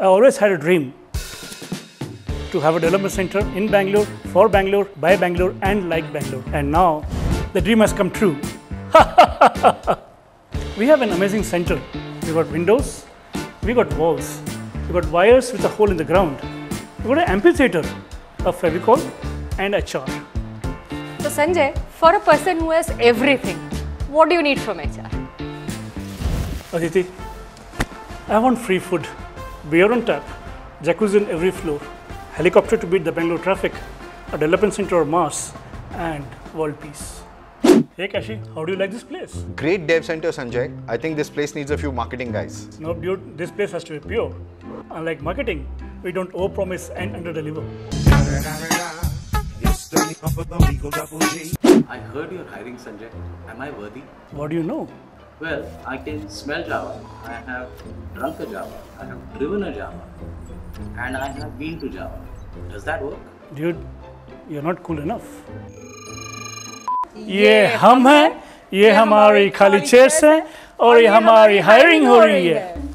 I always had a dream to have a development center in Bangalore, for Bangalore, by Bangalore, and like Bangalore. And now the dream has come true. we have an amazing center. We got windows, we got walls, we got wires with a hole in the ground, we got an amphitheater, a Fevicol, and a chart. So, Sanjay, for a person who has everything, what do you need from HR? Aditi, I want free food, beer on tap, jacuzzi in every floor, helicopter to beat the Bangalore traffic, a development center of Mars, and world peace. Hey Kashi, how do you like this place? Great dev center, Sanjay. I think this place needs a few marketing guys. No, dude, this place has to be pure. Unlike marketing, we don't overpromise and underdeliver. I heard you're hiring Sanjay. Am I worthy? What do you know? Well, I can smell Java. I have drunk a Java. I have driven a Java. And I have been to Java. Does that work? Dude, you're not cool enough. ये हम हैं ये हमारी खाली chairs हैं और ये हमारी हायरिंग हो रही है